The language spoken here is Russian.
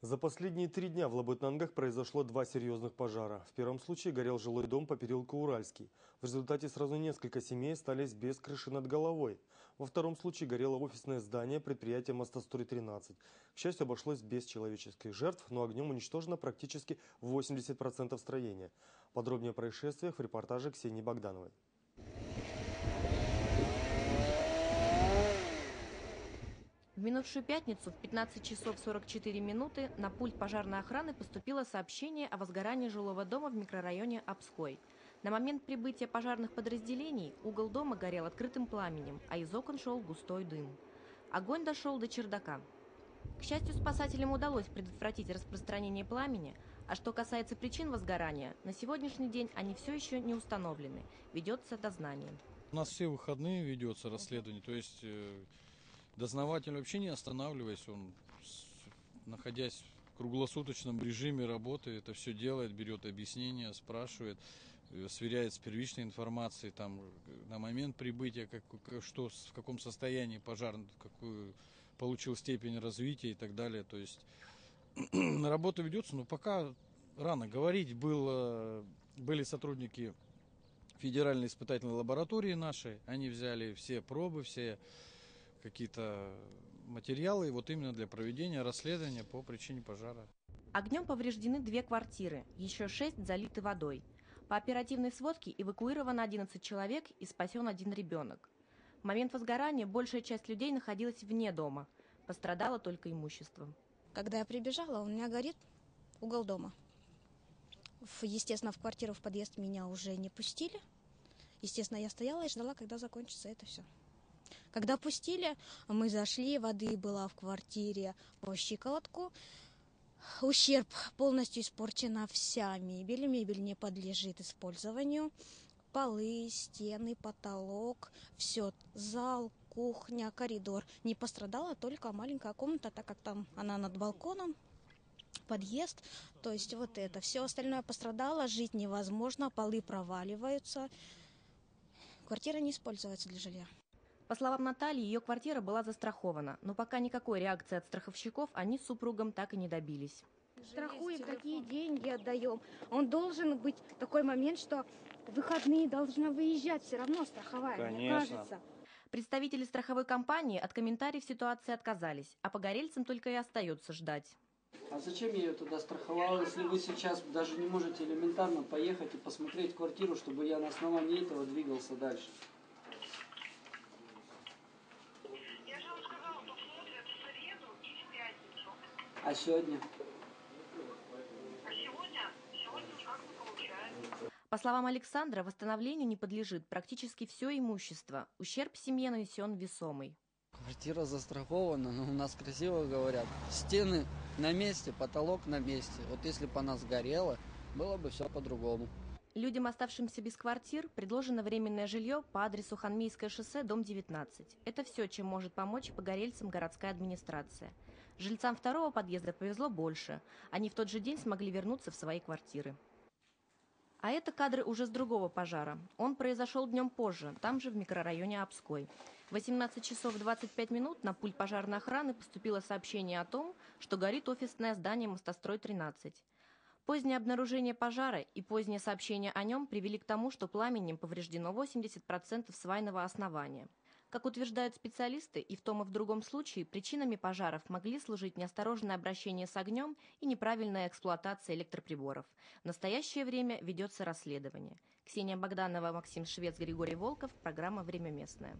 За последние три дня в Лабытнангах произошло два серьезных пожара. В первом случае горел жилой дом по переулку Уральский. В результате сразу несколько семей остались без крыши над головой. Во втором случае горело офисное здание предприятия «Мостострой-13». К счастью, обошлось без человеческих жертв, но огнем уничтожено практически 80% строения. Подробнее о происшествиях в репортаже Ксении Богдановой. Минувшую пятницу в 15 часов 44 минуты на пульт пожарной охраны поступило сообщение о возгорании жилого дома в микрорайоне Обской. На момент прибытия пожарных подразделений угол дома горел открытым пламенем, а из окон шел густой дым. Огонь дошел до чердака. К счастью, спасателям удалось предотвратить распространение пламени, а что касается причин возгорания, на сегодняшний день они все еще не установлены, ведется дознание. У нас все выходные ведется расследование, то есть э, Дознаватель вообще не останавливаясь, он, находясь в круглосуточном режиме работы, это все делает, берет объяснения, спрашивает, э, сверяет с первичной информацией, там, на момент прибытия, как, что, в каком состоянии пожар, какую получил степень развития и так далее. То есть работа ведется, но пока рано говорить. Было, были сотрудники Федеральной испытательной лаборатории нашей, они взяли все пробы, все какие-то материалы вот именно для проведения расследования по причине пожара. Огнем повреждены две квартиры, еще шесть залиты водой. По оперативной сводке эвакуировано 11 человек и спасен один ребенок. В момент возгорания большая часть людей находилась вне дома. Пострадало только имущество. Когда я прибежала, у меня горит угол дома. Естественно, в квартиру, в подъезд меня уже не пустили. Естественно, я стояла и ждала, когда закончится это все. Когда пустили, мы зашли, воды была в квартире по щиколотку. Ущерб полностью испорчена вся мебель. Мебель не подлежит использованию. Полы, стены, потолок, все, зал, кухня, коридор. Не пострадала только маленькая комната, так как там она над балконом, подъезд. То есть вот это. Все остальное пострадало, жить невозможно, полы проваливаются. Квартира не используется для жилья. По словам Натальи, ее квартира была застрахована, но пока никакой реакции от страховщиков они с супругом так и не добились. Страхуем, такие деньги отдаем. Он должен быть такой момент, что выходные должна выезжать все равно страховая, Конечно. мне кажется. Представители страховой компании от комментариев ситуации отказались, а погорельцам только и остается ждать. А зачем я ее туда страховал, если вы сейчас даже не можете элементарно поехать и посмотреть квартиру, чтобы я на основании этого двигался дальше? А сегодня? А сегодня? Сегодня никак не получается. По словам Александра, восстановлению не подлежит практически все имущество. Ущерб семье нанесен весомый. Квартира застрахована, но у нас красиво говорят. Стены на месте, потолок на месте. Вот если бы она сгорела, было бы все по-другому. Людям, оставшимся без квартир, предложено временное жилье по адресу Ханмейское шоссе, дом 19. Это все, чем может помочь погорельцам городская администрация. Жильцам второго подъезда повезло больше. Они в тот же день смогли вернуться в свои квартиры. А это кадры уже с другого пожара. Он произошел днем позже, там же в микрорайоне Обской. В 18 часов 25 минут на пульт пожарной охраны поступило сообщение о том, что горит офисное здание «Мостострой-13». Позднее обнаружение пожара и позднее сообщение о нем привели к тому, что пламенем повреждено 80% свайного основания. Как утверждают специалисты, и в том и в другом случае причинами пожаров могли служить неосторожное обращение с огнем и неправильная эксплуатация электроприборов. В настоящее время ведется расследование. Ксения Богданова, Максим Швец, Григорий Волков. Программа «Время местное».